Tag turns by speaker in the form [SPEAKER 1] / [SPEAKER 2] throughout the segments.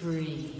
[SPEAKER 1] Spree.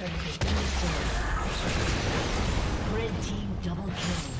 [SPEAKER 1] turret has. Red team double kill.